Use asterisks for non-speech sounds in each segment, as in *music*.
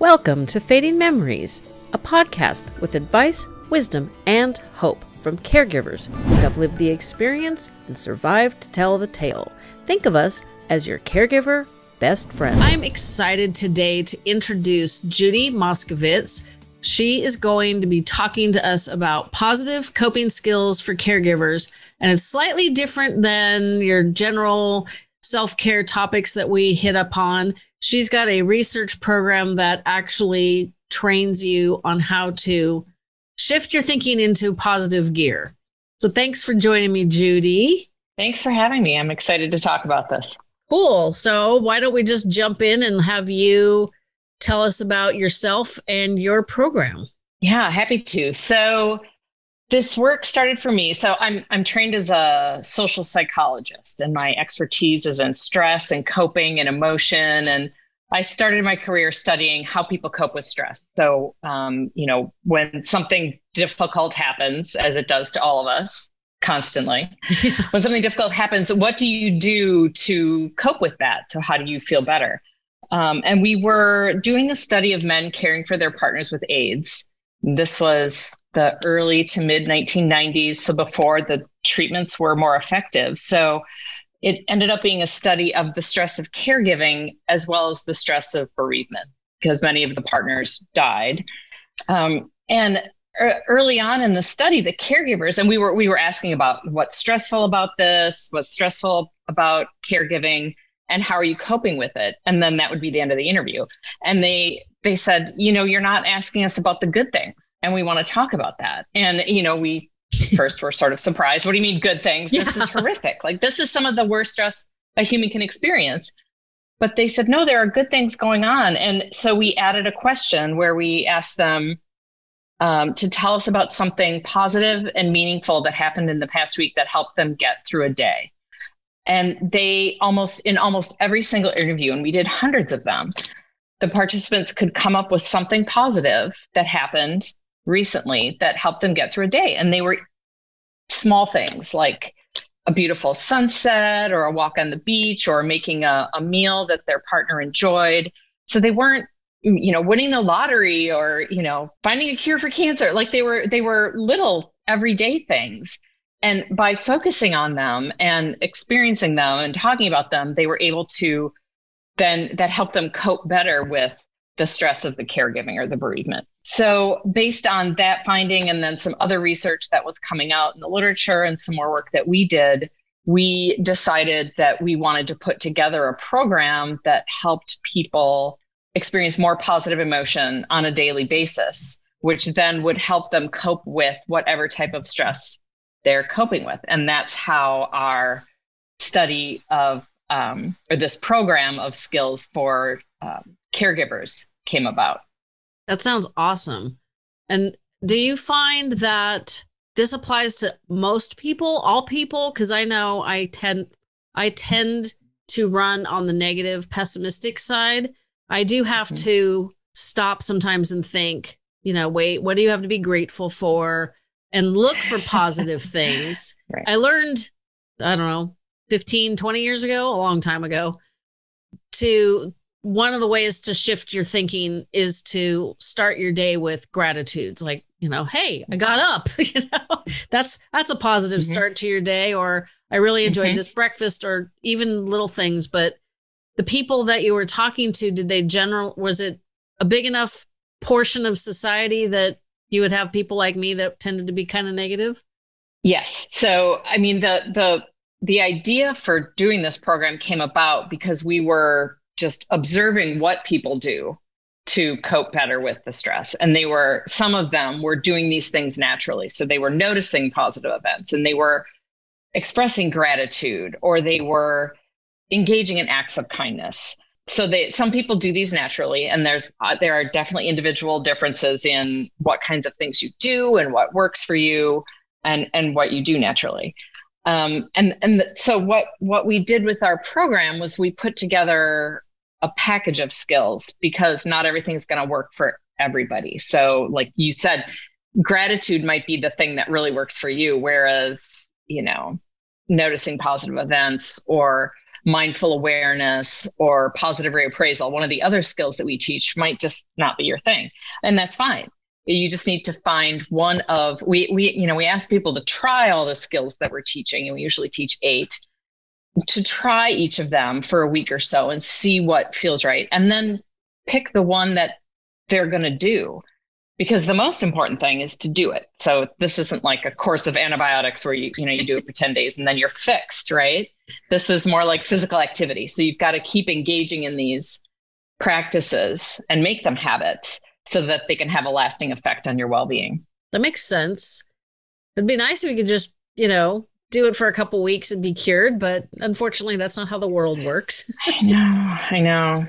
Welcome to Fading Memories, a podcast with advice, wisdom, and hope from caregivers who have lived the experience and survived to tell the tale. Think of us as your caregiver best friend. I'm excited today to introduce Judy Moskowitz. She is going to be talking to us about positive coping skills for caregivers, and it's slightly different than your general self care topics that we hit upon. She's got a research program that actually trains you on how to shift your thinking into positive gear. So thanks for joining me, Judy. Thanks for having me. I'm excited to talk about this. Cool. So why don't we just jump in and have you tell us about yourself and your program? Yeah, happy to. So this work started for me. So I'm I'm trained as a social psychologist, and my expertise is in stress and coping and emotion. And I started my career studying how people cope with stress. So, um, you know, when something difficult happens, as it does to all of us constantly, *laughs* when something difficult happens, what do you do to cope with that? So, how do you feel better? Um, and we were doing a study of men caring for their partners with AIDS. This was the early to mid 1990s, so before the treatments were more effective. So it ended up being a study of the stress of caregiving as well as the stress of bereavement, because many of the partners died. Um, and early on in the study, the caregivers, and we were we were asking about what's stressful about this, what's stressful about caregiving, and how are you coping with it? And then that would be the end of the interview. And they they said, you know, you're not asking us about the good things, and we want to talk about that. And you know, we first were sort of surprised. What do you mean good things? Yeah. This is *laughs* horrific. Like this is some of the worst stress a human can experience. But they said, no, there are good things going on. And so we added a question where we asked them um, to tell us about something positive and meaningful that happened in the past week that helped them get through a day. And they almost, in almost every single interview, and we did hundreds of them, the participants could come up with something positive that happened recently that helped them get through a day. And they were small things like a beautiful sunset or a walk on the beach or making a, a meal that their partner enjoyed. So they weren't you know winning the lottery or you know finding a cure for cancer like they were they were little everyday things and by focusing on them and experiencing them and talking about them they were able to then that helped them cope better with the stress of the caregiving or the bereavement. So, based on that finding and then some other research that was coming out in the literature and some more work that we did, we decided that we wanted to put together a program that helped people experience more positive emotion on a daily basis, which then would help them cope with whatever type of stress they're coping with. And that's how our study of, um, or this program of skills for um, caregivers came about. That sounds awesome. And do you find that this applies to most people, all people? Because I know I tend I tend to run on the negative, pessimistic side. I do have mm-hmm. to stop sometimes and think, you know, wait, what do you have to be grateful for? And look for positive *laughs* things. Right. I learned, I don't know, 15, 20 years ago, a long time ago, to one of the ways to shift your thinking is to start your day with gratitudes like you know hey i got up *laughs* you know that's that's a positive mm-hmm. start to your day or i really enjoyed mm-hmm. this breakfast or even little things but the people that you were talking to did they general was it a big enough portion of society that you would have people like me that tended to be kind of negative yes so i mean the the the idea for doing this program came about because we were just observing what people do to cope better with the stress. And they were, some of them were doing these things naturally. So they were noticing positive events and they were expressing gratitude or they were engaging in acts of kindness. So they, some people do these naturally, and there's uh, there are definitely individual differences in what kinds of things you do and what works for you, and and what you do naturally. Um, and and so what what we did with our program was we put together a package of skills because not everything's going to work for everybody. So, like you said, gratitude might be the thing that really works for you, whereas, you know, noticing positive events or mindful awareness or positive reappraisal, one of the other skills that we teach might just not be your thing. And that's fine. You just need to find one of we we you know we ask people to try all the skills that we're teaching, and we usually teach eight to try each of them for a week or so and see what feels right, and then pick the one that they're going to do because the most important thing is to do it. So this isn't like a course of antibiotics where you you know you do it for 10 days and then you're fixed, right? This is more like physical activity. So you've got to keep engaging in these practices and make them habits so that they can have a lasting effect on your well-being. That makes sense. It'd be nice if we could just, you know, do it for a couple weeks and be cured, but unfortunately that's not how the world works. *sighs* I know. I know.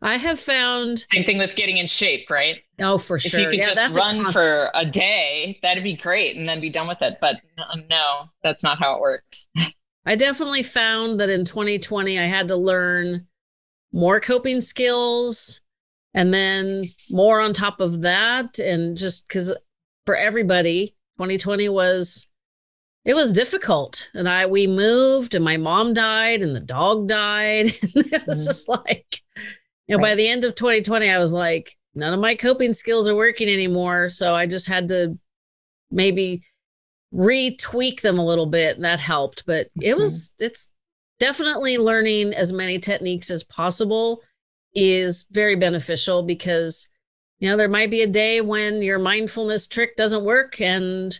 I have found same thing with getting in shape, right? Oh, for sure. If you could yeah, just run a for a day, that'd be great, and then be done with it. But no, that's not how it works. I definitely found that in 2020, I had to learn more coping skills, and then more on top of that, and just because for everybody, 2020 was it was difficult and i we moved and my mom died and the dog died *laughs* it was mm-hmm. just like you know, right. by the end of 2020, I was like, none of my coping skills are working anymore. So I just had to maybe retweak them a little bit and that helped. But it mm-hmm. was, it's definitely learning as many techniques as possible is very beneficial because, you know, there might be a day when your mindfulness trick doesn't work and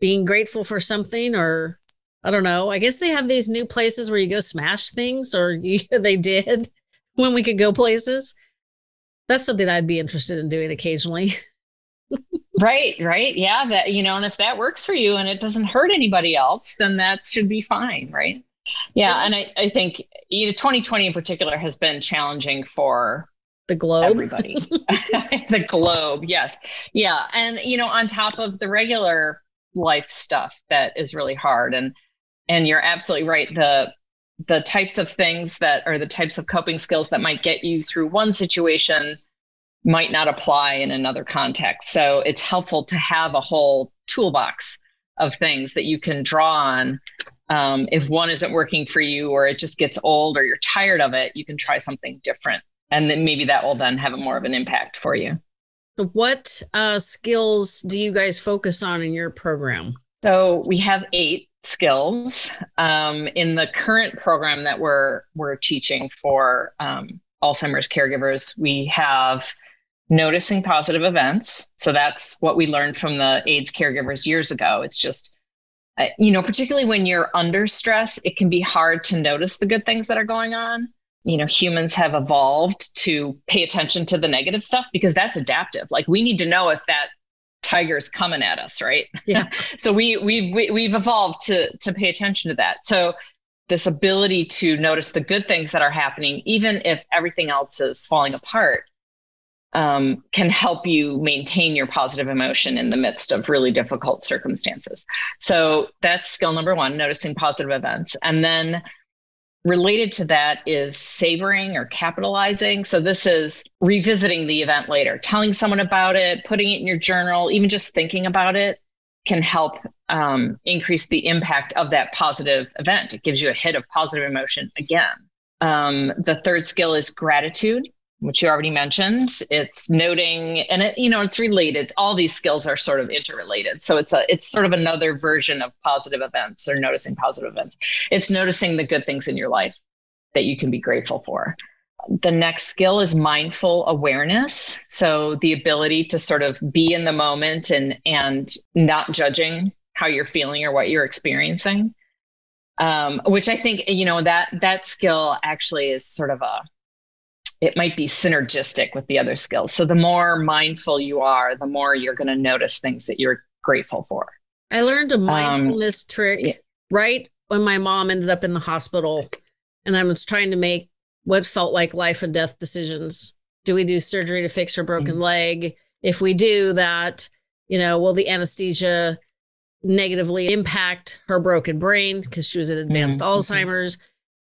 being grateful for something or I don't know. I guess they have these new places where you go smash things, or you, *laughs* they did when we could go places. That's something I'd be interested in doing occasionally. *laughs* right, right. Yeah, that you know, and if that works for you and it doesn't hurt anybody else, then that should be fine, right? Yeah, and I, I think you know 2020 in particular has been challenging for the globe everybody *laughs* *laughs* the globe yes yeah and you know on top of the regular life stuff that is really hard and and you're absolutely right the the types of things that are the types of coping skills that might get you through one situation might not apply in another context. So it's helpful to have a whole toolbox of things that you can draw on. Um, if one isn't working for you or it just gets old or you're tired of it, you can try something different. And then maybe that will then have a more of an impact for you. So what uh, skills do you guys focus on in your program? So we have eight skills um, in the current program that we're we're teaching for um, Alzheimer's caregivers. We have noticing positive events. So that's what we learned from the AIDS caregivers years ago. It's just uh, you know, particularly when you're under stress, it can be hard to notice the good things that are going on. You know, humans have evolved to pay attention to the negative stuff because that's adaptive. Like we need to know if that tigers coming at us, right? *laughs* Yeah. so we we we we've evolved to to pay attention to that. So this ability to notice the good things that are happening, even if everything else is falling apart, um, can help you maintain your positive emotion in the midst of really difficult circumstances. So that's skill number one, noticing positive events. And then related to that is savoring or capitalizing. So this is revisiting the event later, telling someone about it, putting it in your journal, even just thinking about it can help um, increase the impact of that positive event. It gives you a hit of positive emotion again. Um, the third skill is gratitude which you already mentioned. It's noting, and it, you know, it's related. All these skills are sort of interrelated. So it's a, it's sort of another version of positive events or noticing positive events. It's noticing the good things in your life that you can be grateful for. The next skill is mindful awareness. So the ability to sort of be in the moment and, and not judging how you're feeling or what you're experiencing. Um, which I think, you know, that, that skill actually is sort of a, it might be synergistic with the other skills. So the more mindful you are, the more you're going to notice things that you're grateful for. I learned a um, mindfulness um, trick yeah. right when my mom ended up in the hospital and I was trying to make what felt like life and death decisions. Do we do surgery to fix her broken mm-hmm. leg? If we do that, you know, will the anesthesia negatively impact her broken brain because she was in advanced mm-hmm. Alzheimer's?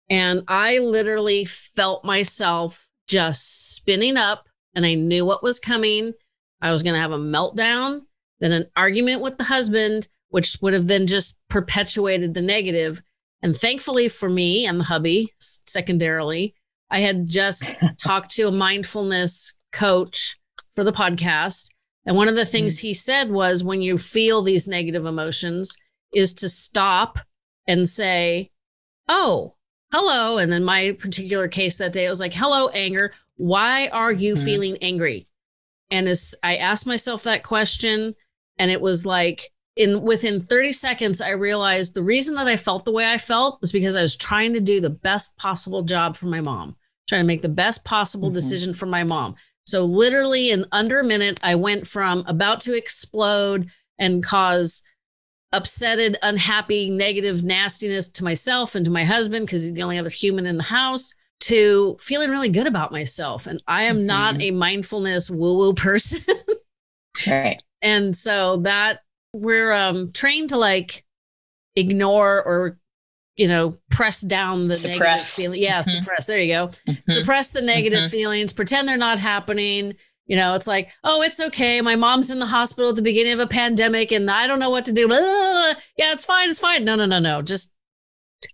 And I literally felt myself just spinning up and I knew what was coming. I was going to have a meltdown, then an argument with the husband, which would have then just perpetuated the negative. And thankfully for me and the hubby, secondarily, I had just *laughs* talked to a mindfulness coach for the podcast. And one of the things mm-hmm. he said was when you feel these negative emotions, is to stop and say, Oh, hello. And then my particular case that day, it was like, Hello, anger. Why are you mm-hmm. feeling angry? And as I asked myself that question, and it was like, in within 30 seconds, I realized the reason that I felt the way I felt was because I was trying to do the best possible job for my mom, trying to make the best possible mm-hmm. decision for my mom. So, literally, in under a minute, I went from about to explode and cause upsetted, unhappy, negative nastiness to myself and to my husband because he's the only other human in the house to feeling really good about myself. And I am mm-hmm. not a mindfulness woo woo person. right. *laughs* And so that we're um, trained to like ignore or you know press down the suppress. negative feeling yeah mm-hmm. suppress there you go mm-hmm. suppress the negative mm-hmm. feelings pretend they're not happening you know it's like oh it's okay my mom's in the hospital at the beginning of a pandemic and i don't know what to do yeah it's fine it's fine no no no no just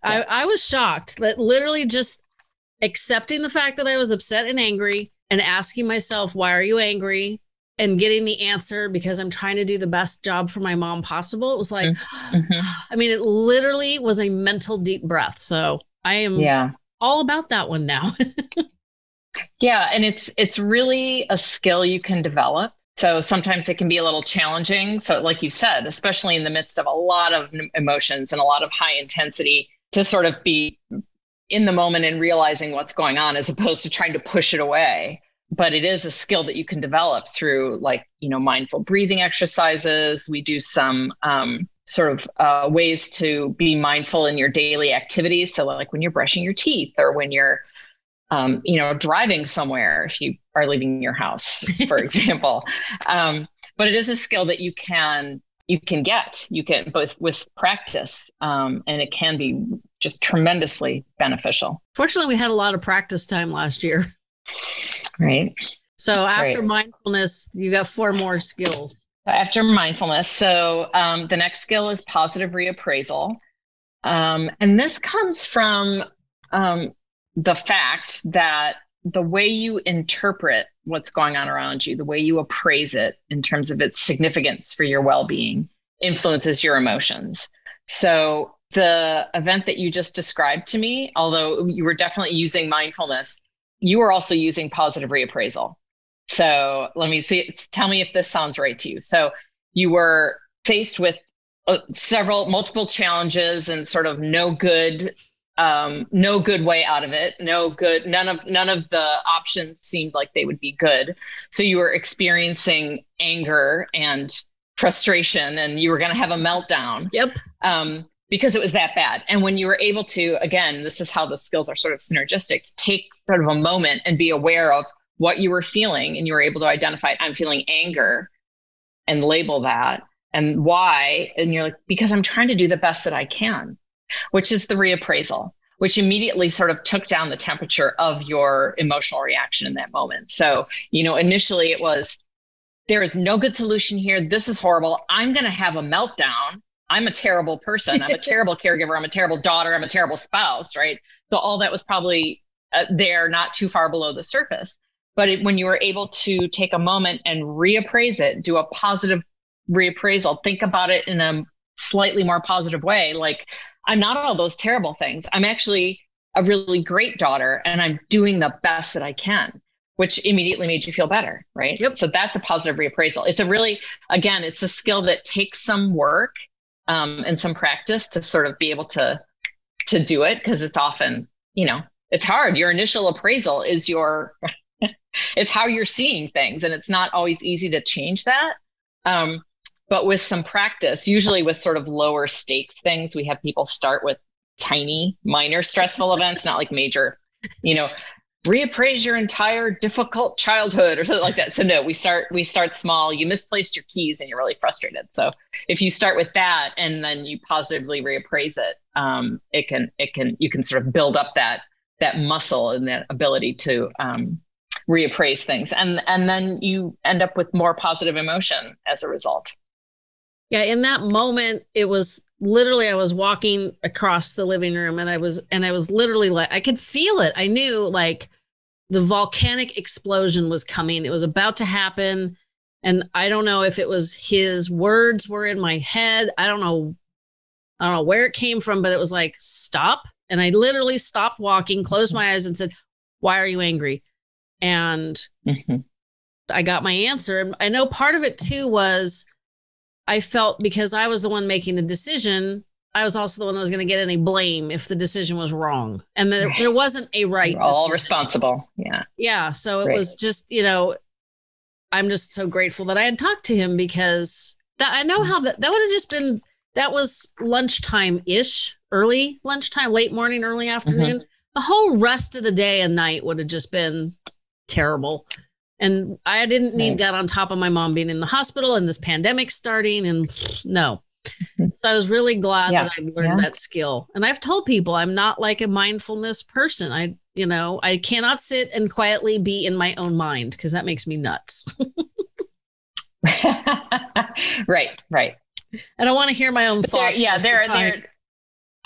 yeah. I, I was shocked that literally just accepting the fact that i was upset and angry and asking myself why are you angry and getting the answer because I'm trying to do the best job for my mom possible. It was like, mm-hmm. *gasps* I mean, it literally was a mental deep breath. So I am yeah. all about that one now. *laughs* yeah. And it's, it's really a skill you can develop. So sometimes it can be a little challenging. So, like you said, especially in the midst of a lot of emotions and a lot of high intensity, to sort of be in the moment and realizing what's going on as opposed to trying to push it away but it is a skill that you can develop through like you know mindful breathing exercises we do some um, sort of uh, ways to be mindful in your daily activities so like when you're brushing your teeth or when you're um, you know driving somewhere if you are leaving your house for *laughs* example um, but it is a skill that you can you can get you can both with practice um, and it can be just tremendously beneficial fortunately we had a lot of practice time last year Right. So That's after right. mindfulness, you got four more skills. After mindfulness, so um, the next skill is positive reappraisal. Um, and this comes from um, the fact that the way you interpret what's going on around you, the way you appraise it in terms of its significance for your well being, influences your emotions. So, the event that you just described to me, although you were definitely using mindfulness, you were also using positive reappraisal. So let me see. Tell me if this sounds right to you. So you were faced with uh, several, multiple challenges and sort of no good, um, no good way out of it. No good. None of none of the options seemed like they would be good. So you were experiencing anger and frustration, and you were going to have a meltdown. Yep. Um, because it was that bad. And when you were able to, again, this is how the skills are sort of synergistic, take sort of a moment and be aware of what you were feeling and you were able to identify, I'm feeling anger and label that and why. And you're like, because I'm trying to do the best that I can, which is the reappraisal, which immediately sort of took down the temperature of your emotional reaction in that moment. So, you know, initially it was, there is no good solution here. This is horrible. I'm going to have a meltdown I'm a terrible person. I'm a *laughs* terrible caregiver. I'm a terrible daughter. I'm a terrible spouse, right? So all that was probably uh, there, not too far below the surface. But it, when you were able to take a moment and reappraise it, do a positive reappraisal, think about it in a slightly more positive way, like I'm not all those terrible things. I'm actually a really great daughter and I'm doing the best that I can which immediately made you feel better, right? Yep. So that's a positive reappraisal. It's a really, again, it's a skill that takes some work um, and some practice to sort of be able to to do it because it's often you know it's hard your initial appraisal is your *laughs* it's how you're seeing things and it's not always easy to change that um, but with some practice usually with sort of lower stakes things we have people start with tiny minor stressful events not like major you know reappraise your entire difficult childhood or something like that. So no, we start we start small. You misplaced your keys and you're really frustrated. So if you start with that and then you positively reappraise it, um, it can it can you can sort of build up that that muscle and that ability to um, reappraise things, and and then you end up with more positive emotion as a result. Yeah, in that moment, it was literally I was walking across the living room and I was and I was literally like I could feel it. I knew like the volcanic explosion was coming. It was about to happen. And I don't know if it was his words were in my head. I don't know. I don't know where it came from, but it was like, stop. And I literally stopped walking, closed my eyes, and said, Why are you angry? And mm-hmm. I got my answer. And I know part of it too was I felt because I was the one making the decision, I was also the one that was going to get any blame if the decision was wrong. And there, there wasn't a right. All responsible. Yeah. Yeah. So it was just, you know, I'm just so grateful that I had talked to him because that I know mm. how that that would have just been that was lunchtime ish, early lunchtime, late morning, early afternoon. Mm-hmm. The whole rest of the day and night would have just been terrible. And I didn't need right. that on top of my mom being in the hospital and this pandemic starting. And no. Mm-hmm. So I was really glad yeah. that I learned yeah. that skill. And I've told people I'm not like a mindfulness person. I, you know, I cannot sit and quietly be in my own mind because that makes me nuts. *laughs* *laughs* right, right. And I don't want to hear my own but thoughts. There, yeah, there, there.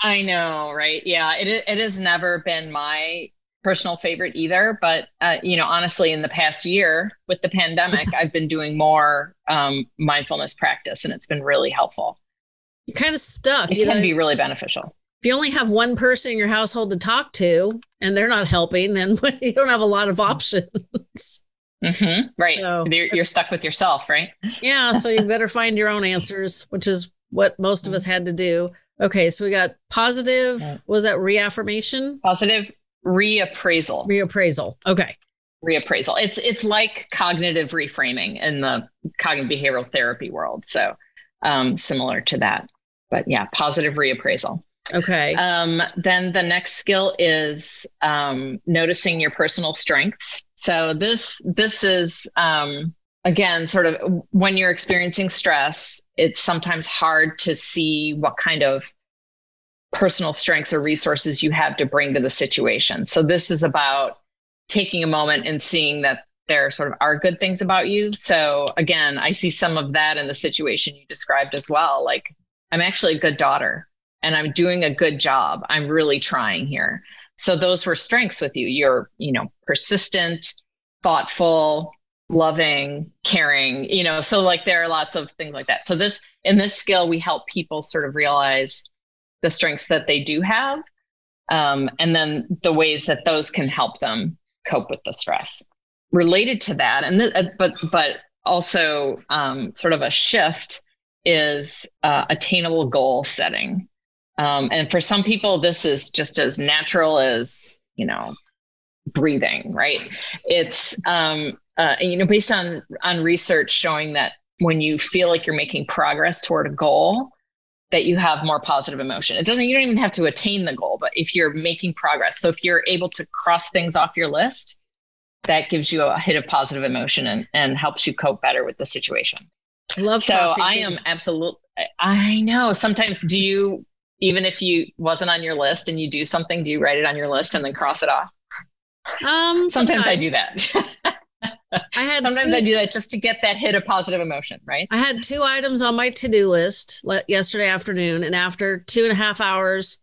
I know, right? Yeah, it it has never been my personal favorite either. But uh, you know, honestly, in the past year with the pandemic, *laughs* I've been doing more um, mindfulness practice, and it's been really helpful. You're kind of stuck. It you can know? be really beneficial. If you only have one person in your household to talk to, and they're not helping, then *laughs* you don't have a lot of options. Mm-hmm. Right. So, you're, you're stuck with yourself, right? yeah. So you better *laughs* find your own answers, which is what most of us had to do. Okay. So we got positive. Was that reaffirmation? Positive reappraisal. Reappraisal. Okay. Reappraisal. It's it's like cognitive reframing in the cognitive behavioral therapy world. So um, similar to that. But yeah, positive reappraisal. Okay. Um, then the next skill is um, noticing your personal strengths. So this this is um, again sort of when you're experiencing stress, it's sometimes hard to see what kind of personal strengths or resources you have to bring to the situation. So this is about taking a moment and seeing that there sort of are good things about you. So again, I see some of that in the situation you described as well. Like I'm actually a good daughter and I'm doing a good job. I'm really trying here. So those were strengths with you. You're, you know, persistent, thoughtful, loving, caring, you know, so like there are lots of things like that. So this in this skill we help people sort of realize the strengths that they do have um, and then the ways that those can help them cope with the stress related to that and th- uh, but but also um, sort of a shift is uh, attainable goal setting um, and for some people, this is just as natural as, you know, breathing, right? It's, um, uh, you know, based on, on research showing that when you feel like you're making progress toward a goal, that you have more positive emotion. It doesn't, you don't even have to attain the goal, but if you're making progress. So if you're able to cross things off your list, that gives you a hit of positive emotion and, and helps you cope better with the situation. Love so I am absolutely, I know sometimes do you even if you wasn't on your list and you do something, do you write it on your list and then cross it off? Um, sometimes, sometimes. I do that. *laughs* *laughs* I had sometimes two, I do that just to get that hit of positive emotion, right? I had two items on my to-do list yesterday afternoon, and after two and a half hours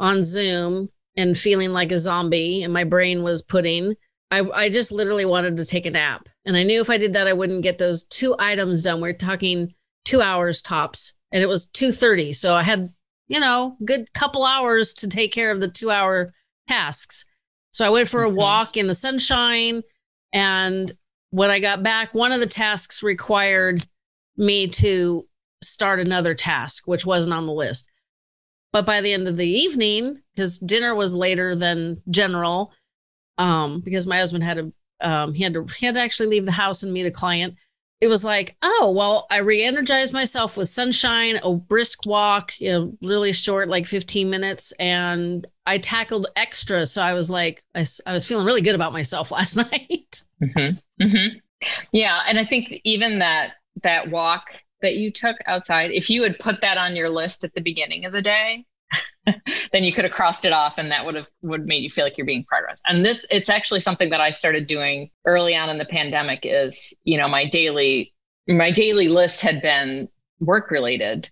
on Zoom and feeling like a zombie, and my brain was putting, I, I just literally wanted to take a nap, and I knew if I did that, I wouldn't get those two items done. We're talking two hours tops, and it was two thirty, so I had you know, good couple hours to take care of the two hour tasks. So I went for a mm-hmm. walk in the sunshine. And when I got back, one of the tasks required me to start another task, which wasn't on the list. But by the end of the evening, because dinner was later than general, um, because my husband had to um, he had to he had to actually leave the house and meet a client it was like, oh, well, I re energized myself with sunshine, a brisk walk, you know, really short, like 15 minutes. And I tackled extra. So I was like, I, I was feeling really good about myself *laughs* last night. Mm-hmm. Mm-hmm. Yeah. And I think even that, that walk that you took outside, if you had put that on your list at the beginning of the day, *laughs* then you could have crossed it off and that would have would made you feel like you're being progress and this it's actually something that i started doing early on in the pandemic is you know my daily my daily list had been work related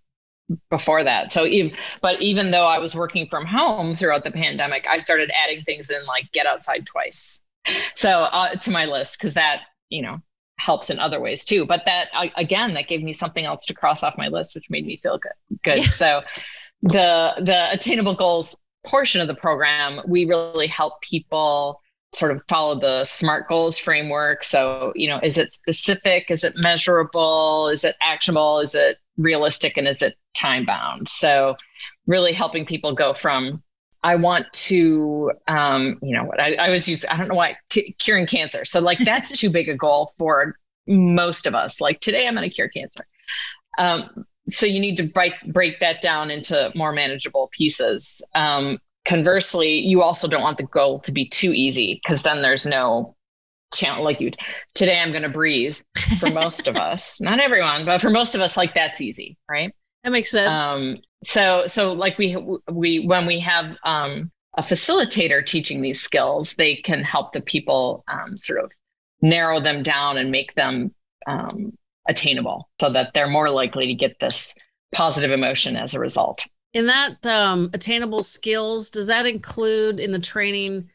before that. So even but even though I was working from home throughout the pandemic, I started adding things in like get outside twice. So uh, to my list because that you know helps in other ways too. But that again, that gave me something else to cross off my list, which made me feel good. Good. Yeah. So the the attainable goals portion of the program, we really help people sort of follow the SMART goals framework. So, you know, is it specific? Is it measurable? Is it actionable? Is it realistic? And is it time bound? So, really helping people go from I want to, um, you know, what I, I was using, I don't know why, c- curing cancer. So, like, that's *laughs* too big a goal for most of us. Like, today I'm going to cure cancer. Um, so, you need to break, break that down into more manageable pieces. Um, conversely, you also don't want the goal to be too easy because then there's no challenge. Like, you, today I'm going to breathe for most of *laughs* us, not everyone, but for most of us, like, that's easy, right? That makes sense. Um, so so like we we when we have um, a facilitator teaching these skills they can help the people um, sort of narrow them down and make them um, attainable so that they're more likely to get this positive emotion as a result in that um, attainable skills does that include in the training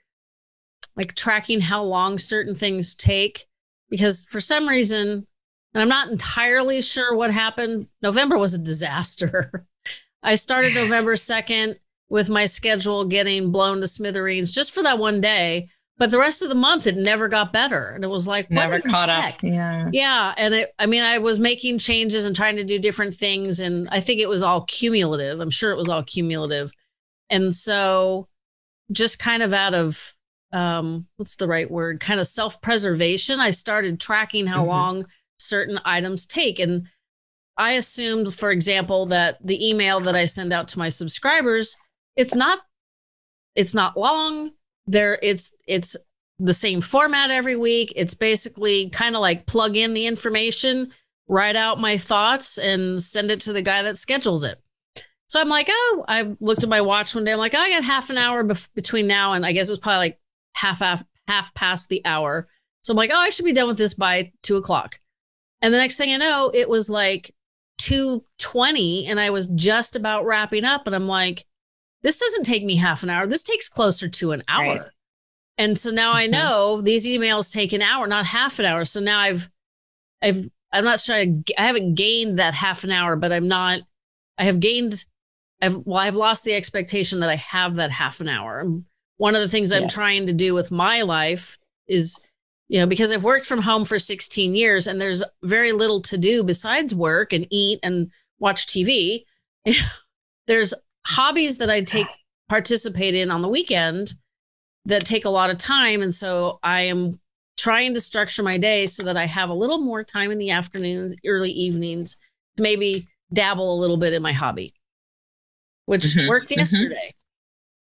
like tracking how long certain things take because for some reason and i'm not entirely sure what happened november was a disaster *laughs* I started November 2nd with my schedule getting blown to smithereens just for that one day. But the rest of the month, it never got better. And it was like, never caught heck? up. Yeah. Yeah. And it, I mean, I was making changes and trying to do different things. And I think it was all cumulative. I'm sure it was all cumulative. And so just kind of out of, um, what's the right word? Kind of self preservation, I started tracking how mm-hmm. long certain items take. And I assumed, for example, that the email that I send out to my subscribers, it's not it's not long. There it's it's the same format every week. It's basically kind of like plug in the information, write out my thoughts, and send it to the guy that schedules it. So I'm like, oh, I looked at my watch one day. I'm like, oh, I got half an hour bef- between now and I guess it was probably like half, half half past the hour. So I'm like, oh, I should be done with this by two o'clock. And the next thing I know, it was like 220 and I was just about wrapping up. And I'm like, this doesn't take me half an hour. This takes closer to an hour. Right. And so now mm-hmm. I know these emails take an hour, not half an hour. So now I've, I've, I'm not sure I, I haven't gained that half an hour, but I'm not, I have gained, I've, well, I've lost the expectation that I have that half an hour. One of the things I'm trying to do with my life is you know, because I've worked from home for 16 years and there's very little to do besides work and eat and watch TV. *laughs* there's hobbies that I take participate in on the weekend that take a lot of time. And so I am trying to structure my day so that I have a little more time in the afternoons, early evenings to maybe dabble a little bit in my hobby, which mm-hmm, worked mm-hmm. yesterday.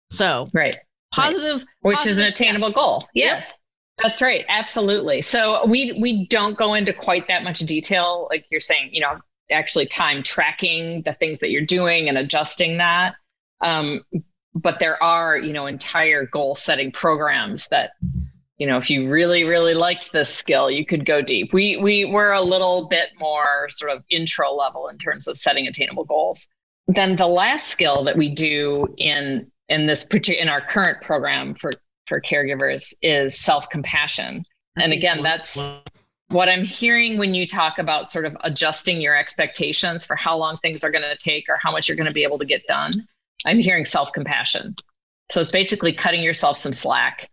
So, right. Positive, which positive is an attainable steps. goal. Yeah. Yep. That's right. Absolutely. So we we don't go into quite that much detail, like you're saying, you know, actually time tracking the things that you're doing and adjusting that. Um, but there are, you know, entire goal setting programs that, you know, if you really, really liked this skill, you could go deep. We we were a little bit more sort of intro level in terms of setting attainable goals. Then the last skill that we do in in this particular in our current program for for caregivers is self compassion. And again, that's what I'm hearing when you talk about sort of adjusting your expectations for how long things are going to take or how much you're going to be able to get done. I'm hearing self compassion. So it's basically cutting yourself some slack,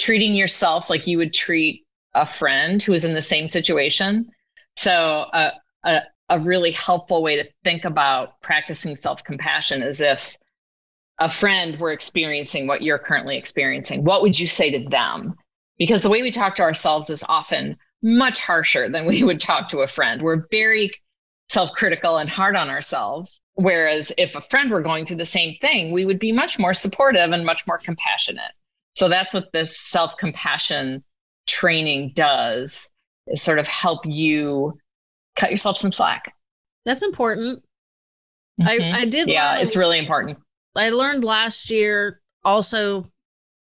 treating yourself like you would treat a friend who is in the same situation. So, uh, a, a really helpful way to think about practicing self compassion is if a friend were experiencing what you're currently experiencing, what would you say to them? Because the way we talk to ourselves is often much harsher than we would talk to a friend. We're very self critical and hard on ourselves. Whereas if a friend were going through the same thing, we would be much more supportive and much more compassionate. So that's what this self compassion training does is sort of help you cut yourself some slack. That's important. Mm-hmm. I, I did. Yeah, learn, it's really important. I learned last year also,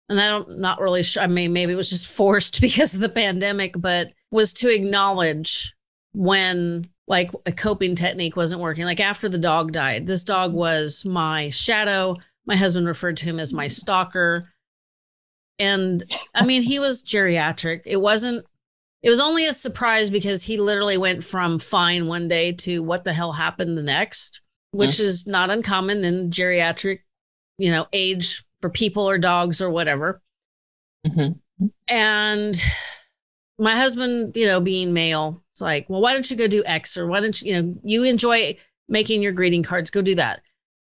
and I don't not really sure. I mean, maybe it was just *laughs* forced because of the pandemic, but was to acknowledge when like a coping technique wasn't working. Like after the dog died, this dog was my shadow. My husband referred to him as my stalker. And I mean, he was geriatric. It wasn't, it was only a surprise because he literally went from fine one day to what the hell happened the next, which mm-hmm. is not uncommon in geriatric, you know, age for people or dogs or whatever. Mm-hmm. And my husband, you know, being male, it's like, well, why don't you go do X or why don't you, you know, you enjoy making your greeting cards, go do that.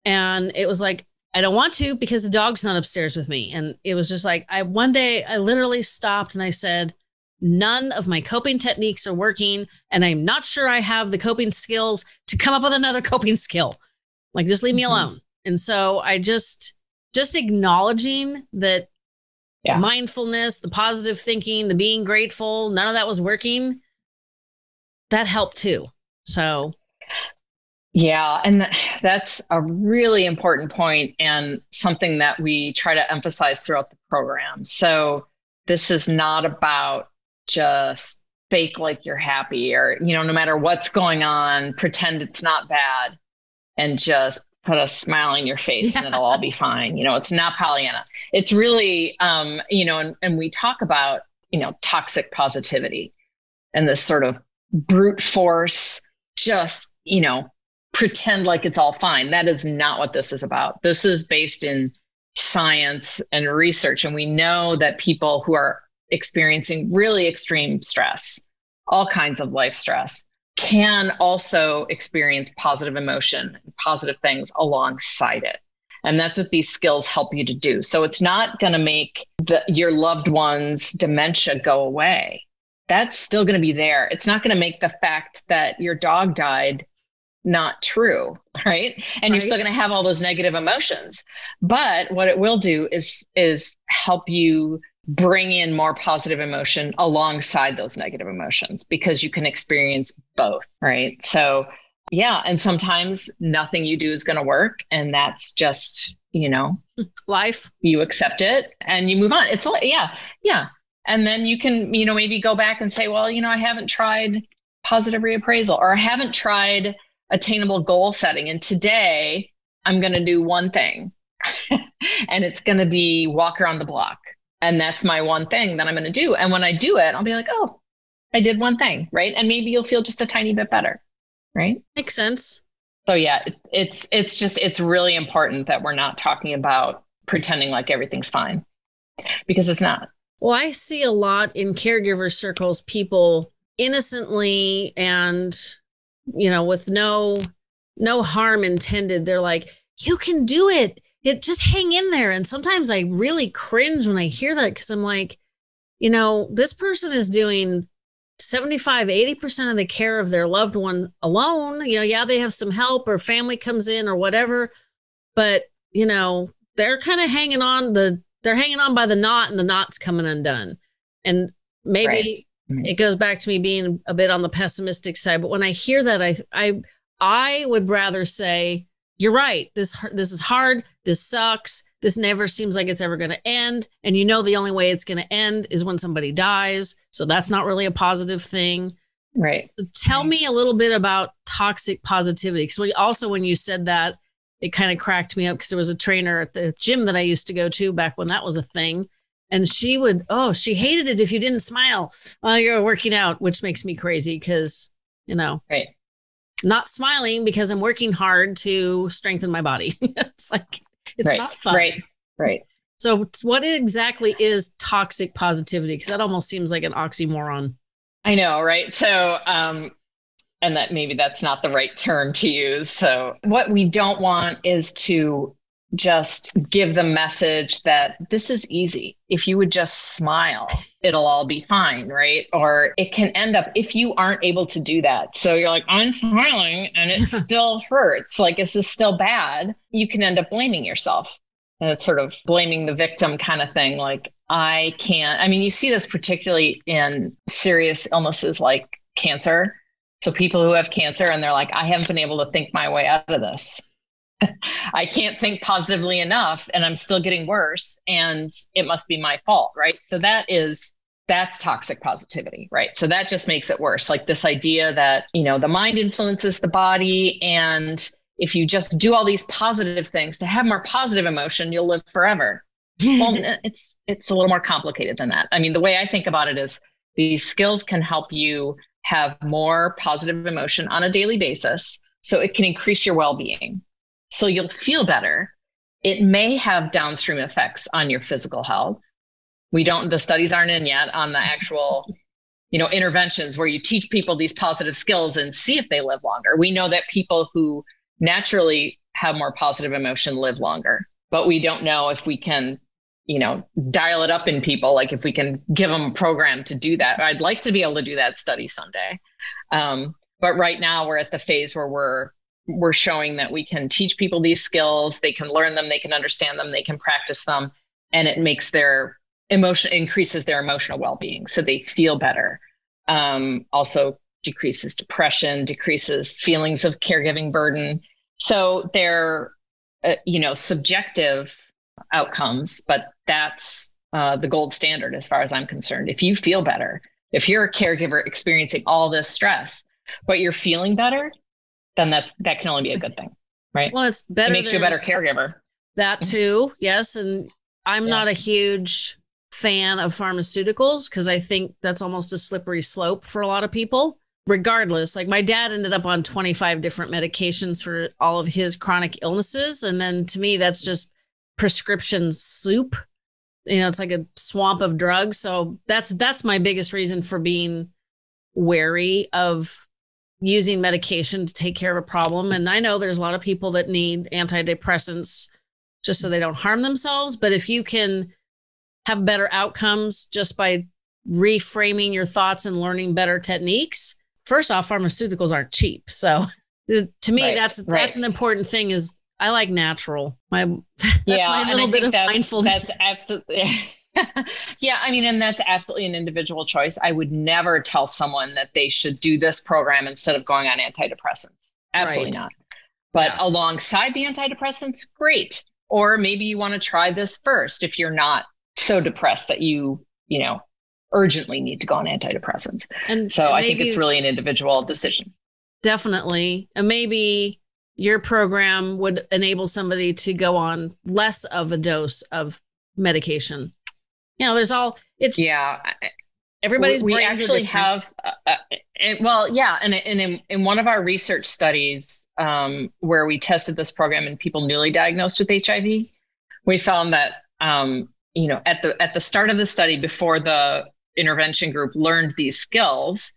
And it was like, I don't want to because the dog's not upstairs with me. And it was just like, I one day I literally stopped and I said, none of my coping techniques are working. And I'm not sure I have the coping skills to come up with another *laughs* coping skill. Like, just leave me mm-hmm. alone. And so I just, just acknowledging that yeah. mindfulness, the positive thinking, the being grateful, none of that was working. That helped too. So, yeah, and that's a really important point and something that we try to emphasize throughout the program. So, this is not about just fake like you're happy or, you know, no matter what's going on, pretend it's not bad and just put a smile on your face yeah. and it'll all be *laughs* fine. You know, it's not Pollyanna. It's really, um, you know, and, and we talk about, you know, toxic positivity and this sort of brute force, just, you know, pretend like it's all fine. That is not what this is about. This is based in science and research. And we know that people who are experiencing really extreme stress, all kinds of life stress, can also experience positive emotion, positive things alongside it. And that's what these skills help you to do. So it's not going to make the, your loved one's dementia go away. That's still going to be there. It's not going to make the fact that your dog died not true, *laughs* right? And right. you're still going to have all those negative emotions. But what it will do is is help you bring in more positive emotion alongside those negative emotions because you can experience both, right? So, yeah. And sometimes nothing you do is going to work. And that's just, you know, *laughs* life. You accept it and you move on. It's like, yeah, yeah. And then you can, you know, maybe go back and say, well, you know, I haven't tried positive reappraisal or I haven't tried attainable goal setting. And today I'm going to do one thing *laughs* and it's going to be walk around the block and that's my one thing that I'm going to do. And when I do it, I'll be like, oh, I did one thing, right? And maybe you'll feel just a tiny bit better, right? Makes sense. So yeah, it, it's it's just it's really important that we're not talking about pretending like everything's fine because it's not. Well, I see a lot in caregiver circles people innocently and you know with no no harm intended they're like you can do it it just hang in there. And sometimes I really cringe when I hear that because I'm like, you know, this person is doing 75, 80% of the care of their loved one alone. You know, yeah, they have some help or family comes in or whatever, but you know, they're kind of hanging on the they're hanging on by the knot and the knot's coming undone. And maybe right. Mm-hmm. it goes back to me being a bit on the pessimistic side, but when I hear that I I I would rather say you're right. This this is hard. This sucks. This never seems like it's ever going to end. And you know the only way it's going to end is when somebody dies. So that's not really a positive thing. Right. So tell right. me a little bit about toxic positivity. Because also when you said that, it kind of cracked me up because there was a trainer at the gym that I used to go to back when that was a thing. And she would, oh, she hated it if you didn't smile while you're working out, which makes me crazy because, you know, right not smiling because I'm working hard to strengthen my body. *laughs* it's like it's right, not fun. Right. Right. So what exactly is toxic positivity? Because that almost seems like an oxymoron. I know, right? So um and that maybe that's not the right term to use. So what we don't want is to just give the message that this is easy. If you would just smile, it'll all be fine, right? Or it can end up if you aren't able to do that. So you're like, I'm smiling and it *laughs* still hurts. Like, this is this still bad? You can end up blaming yourself. And it's sort of blaming the victim kind of thing. Like, I can't. I mean, you see this particularly in serious illnesses like cancer. So people who have cancer and they're like, I haven't been able to think my way out of this *laughs* I can't think positively enough and I'm still getting worse and it must be my fault, right? So that is that's toxic positivity, right? So that just makes it worse. Like this idea that, you know, the mind influences the body. And if you just do all these positive things to have more positive emotion, you'll live forever. well, *laughs* eh, it's it's a little more complicated than that. I mean, the way I think about it is these skills can help you have more positive emotion on a daily basis. So it can increase your well-being. So you'll feel better. It may have downstream effects on your physical health. We don't the studies aren't in yet on the actual you know interventions where you teach people these positive skills and see if they live longer. We know that people who naturally have more positive emotion live longer but we don't know if we can you know dial it up in people like if we can give them a program to do that. I'd like to be able to do that study someday. Um, but right now we're at the phase where we're we're showing that we can teach people these skills they can learn them they can understand them they can practice them and it makes their emotion increases their emotional well-being so they feel better. Um, also decreases depression decreases feelings of caregiving burden. So they're uh, you know subjective outcomes but that's uh, the gold standard as far as i'm concerned. If you feel better if you're a caregiver experiencing all this stress but you're feeling better then that's that can only be a good thing right well it's better it makes you a better caregiver that mm-hmm. too yes and i'm yeah. not a huge fan of pharmaceuticals because I think that's almost a slippery slope for a lot of people. Regardless, like my dad ended up on 25 different medications for all of his chronic illnesses. And then to me, that's just prescription soup. You know, it's like a swamp of drugs. So that's that's my biggest reason for being wary of using medication to take care of a problem. And I know there's a lot of people that need antidepressants just so they don't harm themselves. But if you can have better outcomes just by reframing your thoughts and learning better techniques. First off, pharmaceuticals aren't cheap. So uh, to me, right, that's right. that's an important thing is I like natural. My *laughs* that's yeah, my little bit of that's, mindfulness. That's absolutely *laughs* *laughs* yeah, I mean, and that's absolutely an individual choice. I would never tell someone that they should do this program instead of going on antidepressants. Absolutely right. not. But yeah. alongside the antidepressants, great. Or maybe you want to try this first if you're not so depressed that you, you know, urgently need to go on antidepressants. And so and I think it's really an individual decision. Definitely. And maybe your program would enable somebody to go on less of a dose of medication. You know, there's all it's yeah. Everybody's we, we actually have uh, uh, it, well, yeah, and, and in, in one of our research studies um, where we tested this program in people newly diagnosed with HIV, we found that um, you know at the at the start of the study before the intervention group learned these skills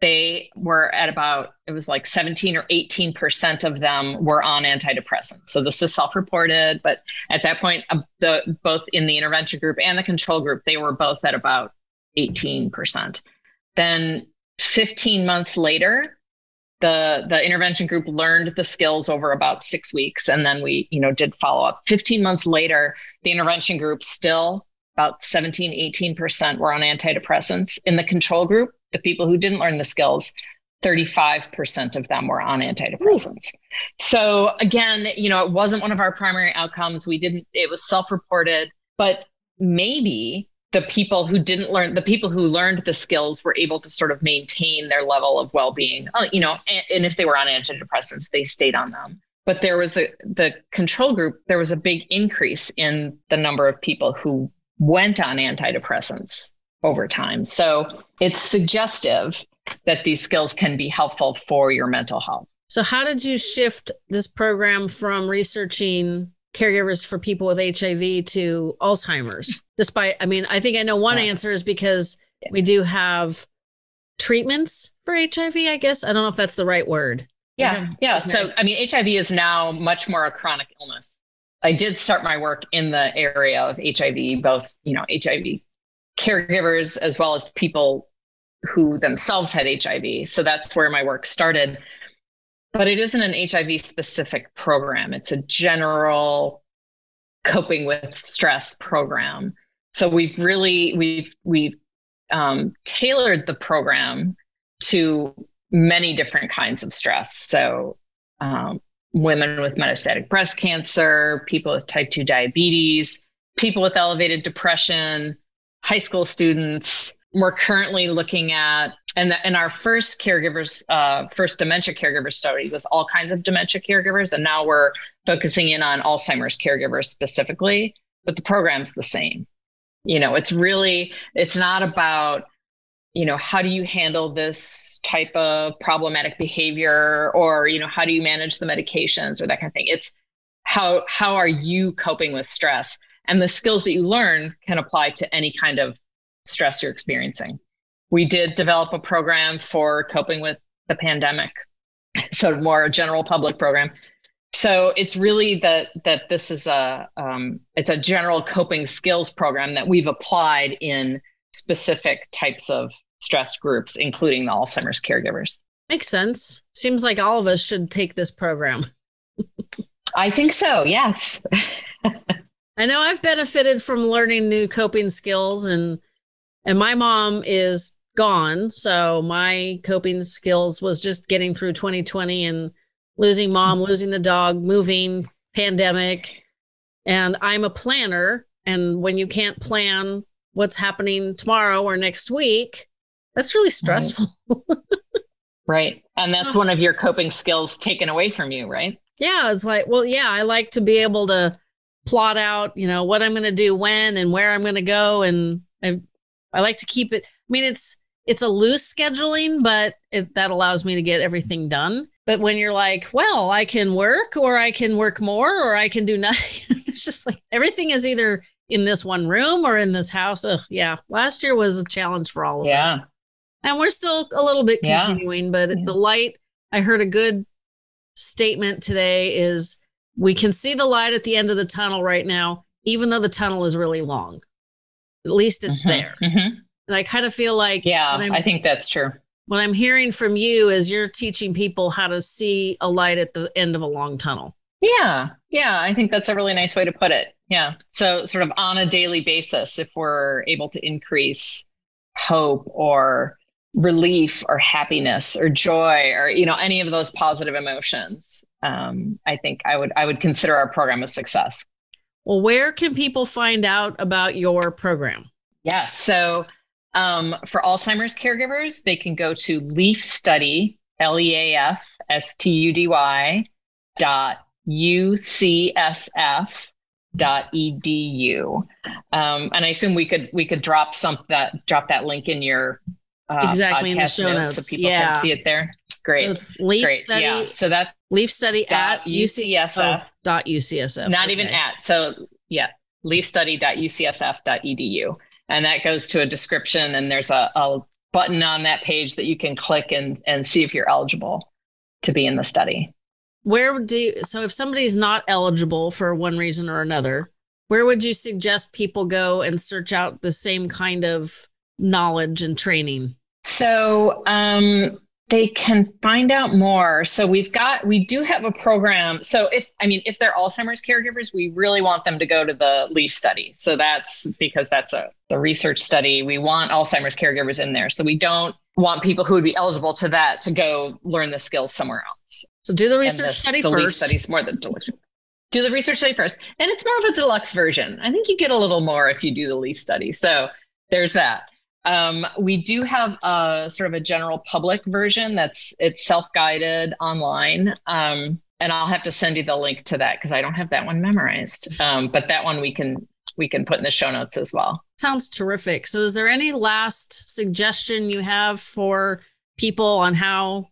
they were at about it was like 17 or 18 percent of them were on antidepressants. So this is self-reported but at that point uh, the both in the intervention group and the control group they were both at about 18 percent. Then 15 months later the the intervention group learned the skills over about six weeks and then we you know did follow up 15 months later the intervention group still about 17 18% were on antidepressants. In the control group the people who didn't learn the skills 35% of them were on antidepressants. Ooh. so again you know it wasn't one of our primary outcomes. We didn't it was self-reported but maybe the people who didn't learn the people who learned the skills were able to sort of maintain their level of well-being. Uh, you know and, and, if they were on antidepressants they stayed on them. But there was a the control group there was a big increase in the number of people who went on antidepressants over time so it's suggestive that these skills can be helpful for your mental health so how did you shift this program from researching caregivers for people with HIV to Alzheimer's. Despite, I mean, I think I know one answer is because we do have treatments for HIV, I guess. I don't know if that's the right word. Yeah. Yeah. So, I mean, HIV is now much more a chronic illness. I did start my work in the area of HIV, both, you know, HIV caregivers as well as people who themselves had HIV. So that's where my work started but it isn't an HIV specific program. It's a general coping with stress program. So we've really we've we've um, tailored the program to many different kinds of stress. So um, women with metastatic breast cancer, people with type two diabetes, people with elevated depression, high school students, we're currently looking at and the, and our first caregivers uh, first dementia caregiver study was all kinds of dementia caregivers and now we're focusing in on alzheimer's caregivers specifically but the program's the same. You know it's really it's not about you know how do you handle this type of problematic behavior or you know how do you manage the medications or that kind of thing. It's how how are you coping with stress and the skills that you learn can apply to any kind of stress you're experiencing. We did develop a program for coping with the pandemic. So more a general public program. So it's really that that this is a um, it's a general coping skills program that we've applied in specific types of stress groups including the alzheimer's caregivers. Makes sense. Seems like all of us should take this program. I think so yes *laughs* i know i've benefited from learning new coping skills and and my mom is gone. So my coping skills was just getting through 2020 and losing mom, losing the dog, moving, pandemic. And I'm a planner. And when you can't plan what's happening tomorrow or next week, that's really stressful. Right. *laughs* right. And that's so, one of your coping skills taken away from you, right? Yeah. It's like, well, yeah, I like to be able to plot out, you know, what I'm going to do when and where I'm going to go. And I, I like to keep it. I mean, it's, it's a loose scheduling, but it, that allows me to get everything done. But when you're like, well, I can work or I can work more or I can do *laughs* nothing, it's just like everything is either in this one room or in this house. Ugh, yeah. Last year was a challenge for all of yeah. us. And we're still a little bit continuing, yeah. but yeah. the light, I heard a good statement today is we can see the light at the end of the tunnel right now, even though the tunnel is really long. At least it's mm-hmm. there. Mm-hmm. And I kind of feel like yeah, I think that's true. What I'm hearing from you is you're teaching people how to see a light at the end of a long tunnel. Yeah. Yeah. I think that's a really nice way to put it. Yeah. So, sort of on a daily basis, if we're able to increase hope or relief or happiness or joy or, you know, any of those positive emotions, um, I think I would, I would consider our program a success. Well, where can people find out about your program? Yes. So, um, for Alzheimer's caregivers, they can go to Leaf Study, L E A F S T U D Y dot UCSF dot edu. Um, and I assume we could we could drop some that drop that link in your uh, exactly in the show notes, so people yeah. can see it there. Great. So it's Leaf Great. Study. Yeah. So that Leaf Study at UCSF oh, dot UCSF. Not okay. even at. So yeah, leafstudy.ucsf.edu and that goes to a description and there's a, a button on that page that you can click and, and see if you're eligible to be in the study where do you, so if somebody's not eligible for one reason or another where would you suggest people go and search out the same kind of knowledge and training so um, they can find out more. So we've got, we do have a program. So if, I mean, if they're Alzheimer's caregivers, we really want them to go to the LEAF study. So that's because that's a the research study. We want Alzheimer's caregivers in there. So we don't want people who would be eligible to that to go learn the skills somewhere else. So do the research this, study the first. LEAF study's more the deluxe. Do the research study first. And it's more of a deluxe version. I think you get a little more if you do the LEAF study. So there's that. Um, we do have a sort of a general public version that's it's self-guided online. Um, and I'll have to send you the link to that because I don't have that one memorized. Um, but that one we can we can put in the show notes as well. Sounds terrific. So is there any last suggestion you have for people on how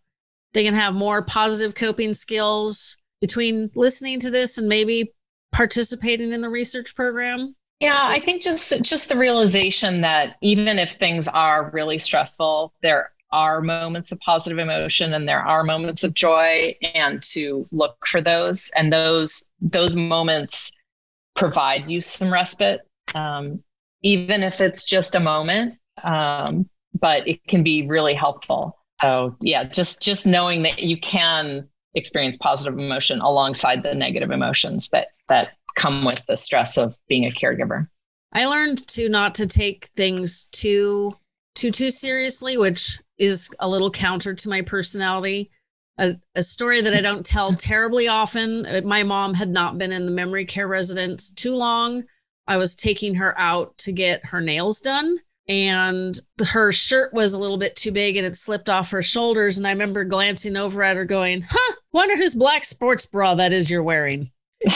they can have more positive coping skills between listening to this and maybe participating in the research program? Yeah, I think just just the realization that even if things are really stressful, there are moments of positive emotion and there are moments of joy and to look for those. And those those moments provide you some respite um, even if it's just a moment um, but it can be really helpful. So yeah just just knowing that you can experience positive emotion alongside the negative emotions that that come with the stress of being a caregiver. I learned to not to take things too too too seriously, which is a little counter to my personality. A, a story that I don't tell *laughs* terribly often. Uh, my mom had not been in the memory care residence too long. I was taking her out to get her nails done. and her shirt was a little bit too big and it slipped off her shoulders. And I remember glancing over at her going, huh, wonder whose black sports bra that is you're wearing.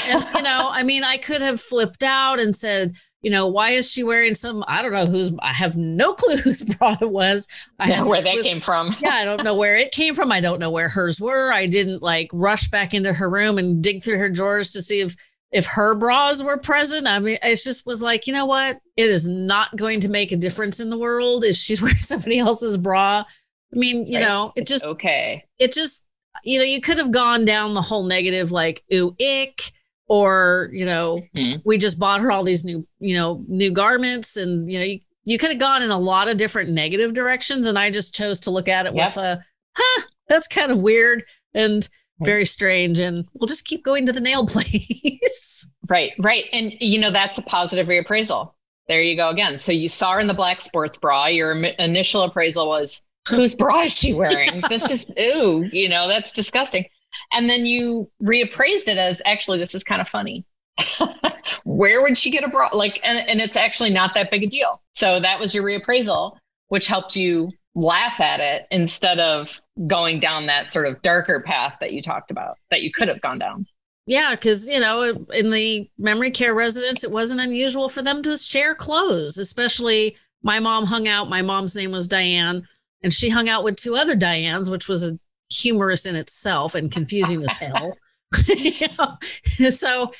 And, you know, I mean, I could have flipped out and said, you know, why is she wearing some? I don't know who's. I have no *laughs* clue whose bra it was. I yeah, where that came from. yeah, I don't know where it came from. I don't know where hers were. I didn't like rush back into her room and dig through her drawers to see if if her bras were present. I mean, it just was like, you know what? It is not going to make a difference in the world if she's *laughs* wearing somebody else's bra. I mean, you right. know, it it's just okay. It just, you know, you could have gone down the whole negative, like, ooh, ick or you know mm-hmm. we just bought her all these new you know new garments and you know you, you could have gone in a lot of different negative directions and i just chose to look at it yep. with a huh that's kind of weird and very strange and we'll just keep going to the nail *laughs* place. Right right. And you know that's a positive reappraisal. There you go again. So you saw her in the black sports bra. Your initial appraisal was *laughs* whose bra is she wearing? Yeah. *laughs* this is ooh you know that's disgusting and then you reappraised it as actually, this is kind of funny. *laughs* Where would she get a bra? Like, and, and it's actually not that big a deal. So that was your reappraisal, which helped you laugh at it instead of going down that sort of darker path that you talked about that you could have gone down. Yeah, because you know, in the memory care residence, it wasn't unusual for them to share clothes. Especially, my mom hung out. My mom's name was Diane, and she hung out with two other Dianes, which was a humorous in itself and confusing as hell. *laughs* you know? *laughs* So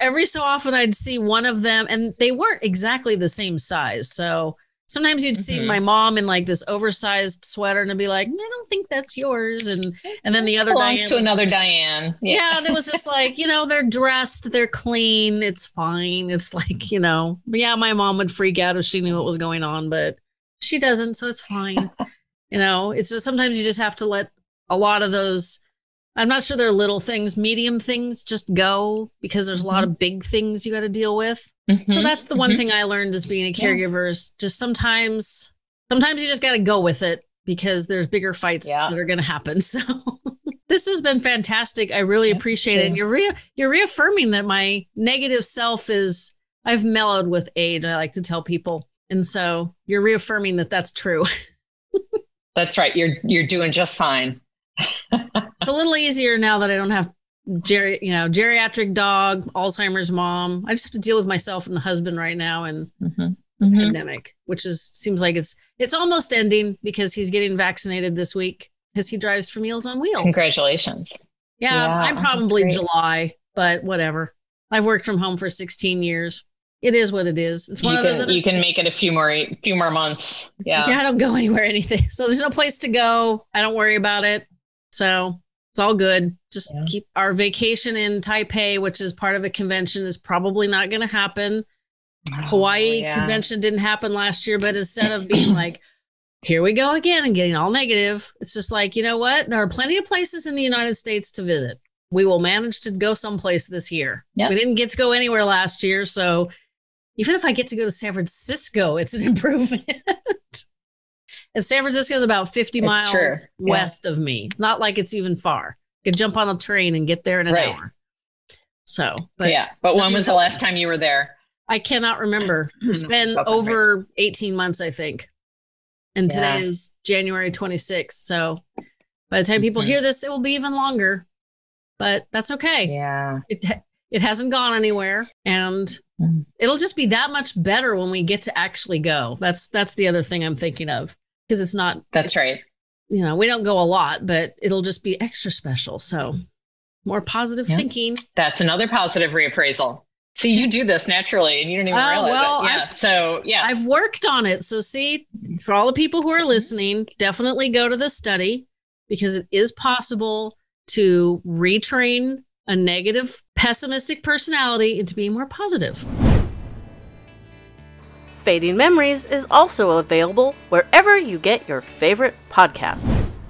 every so often I'd see one of them and they weren't exactly the same size. So sometimes you'd see mm-hmm. my mom in like this oversized sweater and I'd be like, I don't think that's yours. And and then the other belongs Diane, to another Diane. Yeah. yeah. And it was just like, you know, they're dressed, they're clean, it's fine. It's like, you know, yeah, my mom would freak out if she knew what was going on, but she doesn't, so it's fine. you know, it's just sometimes you just have to let a lot of those i'm not sure they're little things medium things just go because there's a lot mm-hmm. of big things you got to deal with. Mm-hmm. so that's the one mm-hmm. thing i learned as being a caregiver is just sometimes sometimes you just got to go with it because there's bigger fights yeah. that are going to happen. *laughs* So this has been fantastic. I really yeah, appreciate it. and you're re- you're reaffirming that my negative self is i've mellowed with age i like to tell people. And so you're reaffirming that that's true. *laughs* That's right. You're you're doing just fine it's a little easier now that I don't have geri- you know, geriatric dog, Alzheimer's mom. I just have to deal with myself and the husband right now and mm-hmm. Mm-hmm. pandemic, which is seems like it's it's almost ending because he's getting vaccinated this week because he drives for Meals on Wheels. Congratulations. Yeah, yeah I'm probably July, but whatever. I've worked from home for 16 years. It is what it is. It's one you of those. Can, you can make it a few more, few more months. Yeah. Yeah. I don't go anywhere, anything. *laughs* So there's no place to go. I don't worry about it. So it's all good. Just yeah. keep our vacation in Taipei, which is part of a convention, is probably not going to happen. Oh, Hawaii yeah. convention didn't happen last year, but instead of being *clears throat* like, here we go again and getting all negative, it's just like, you know what? There are plenty of places in the United States to visit. We will manage to go someplace this year. Yep. We didn't get to go anywhere last year. So even if I get to go to San Francisco, it's an *laughs* improvement. And San Francisco is about 50 it's miles true. west yeah. of me. It's not like it's even far. You can jump on a train and get there in an right. hour. So, but yeah. But when was the last time you were there? I cannot remember. *clears throat* It's been over 18 months, I think. And yeah. today is January 26th. So by the time people mm-hmm. hear this, it will be even longer. But that's okay. Yeah. It it hasn't gone anywhere and mm-hmm. it'll just be that much better when we get to actually go. That's that's the other thing I'm thinking of because it's not. That's right. You know, we don't go a lot, but it'll just be extra special. So more positive yeah. thinking. That's another positive reappraisal. See, you do this naturally and you don't even uh, realize well, it. Yeah. I've, so, yeah. I've worked on it. So, see, for all the people who are listening, definitely go to the study because it is possible to retrain a negative, pessimistic personality into being more positive. Fading Memories is also available wherever you get your favorite podcasts.